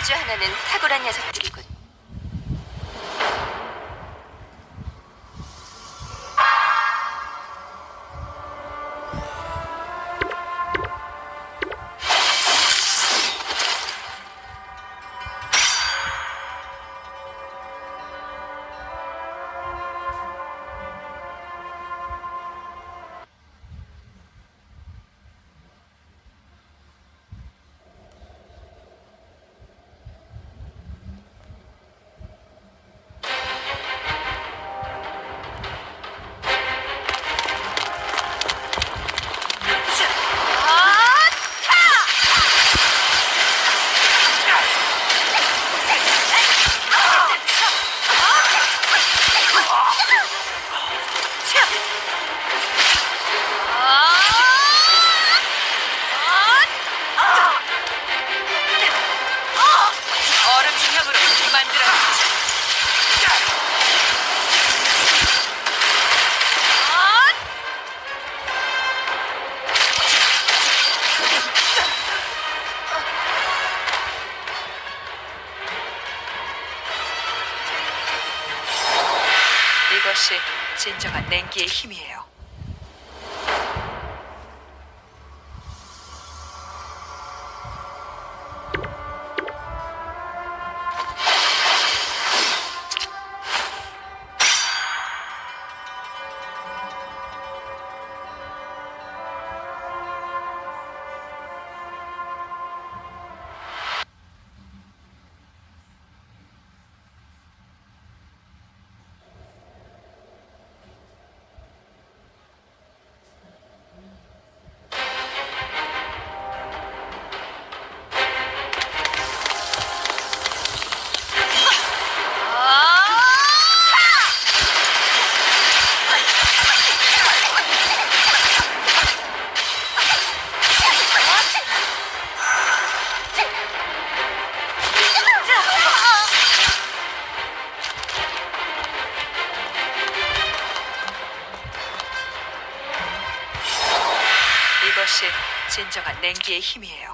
쌀주 하나는 탁월한 녀석들이군. 이것이 진정한 냉기의 힘이에요. 것이 진정한 냉기의 힘이에요.